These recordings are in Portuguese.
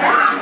Yeah.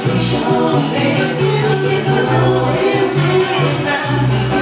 se chove, se não quiser, não desista.